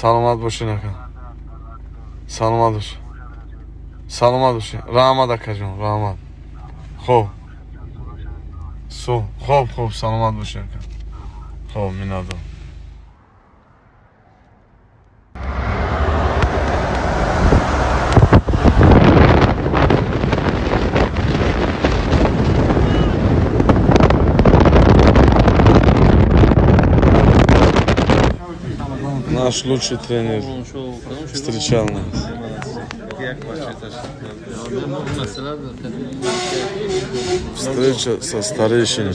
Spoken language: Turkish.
Salomat bo'shing aka. Salomat bo'sh. Salomat bo'shing. Rahmat akajon, rahmat. Xo'p. Xo'p, xo'p, xo'p, salomat bo'shing aka. Xo'p, minnatdor. Наш лучший тренер встречал нас. Встреча со старейшиной.